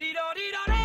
Tiro, tiro, tiro.